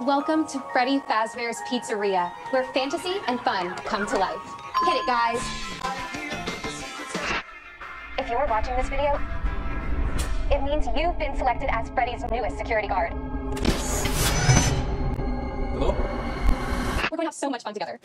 Welcome to Freddy Fazbear's Pizzeria, where fantasy and fun come to life. Hit it, guys. If you're watching this video, it means you've been selected as Freddy's newest security guard. Hello? We're going to have so much fun together.